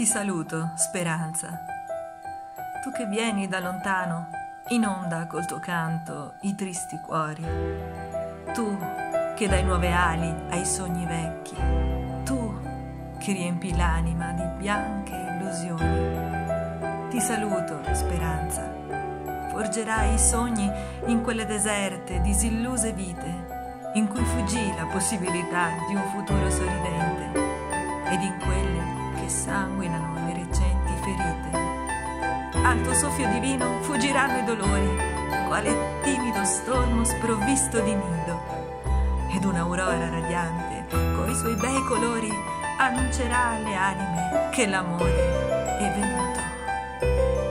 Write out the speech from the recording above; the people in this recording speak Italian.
Ti saluto, speranza. Tu che vieni da lontano, inonda col tuo canto i tristi cuori. Tu che dai nuove ali ai sogni vecchi. Tu che riempi l'anima di bianche illusioni. Ti saluto, speranza. Forgerai i sogni in quelle deserte, disilluse vite in cui fuggì la possibilità di un futuro sorridente ed in quelle sanguinano le recenti ferite. Al tuo soffio divino fuggiranno i dolori, quale timido stormo sprovvisto di nido, ed un'aurora radiante, coi suoi bei colori, annuncerà alle anime che l'amore